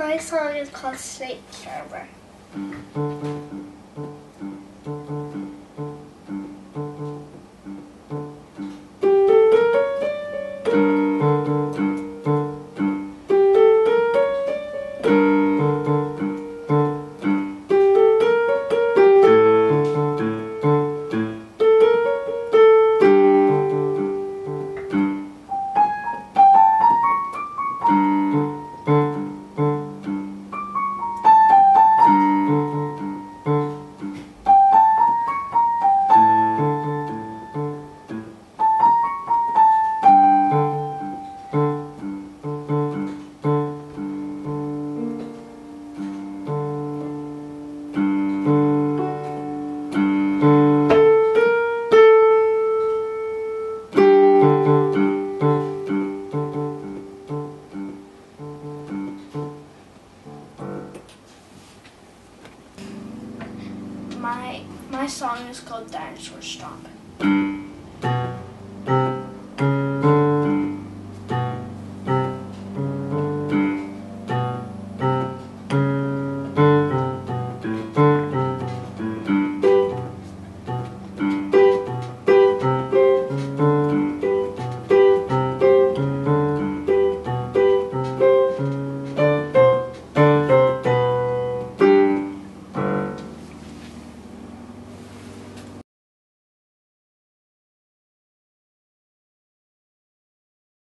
My song is called Snake Charmer. My my song is called Dinosaur Stomp.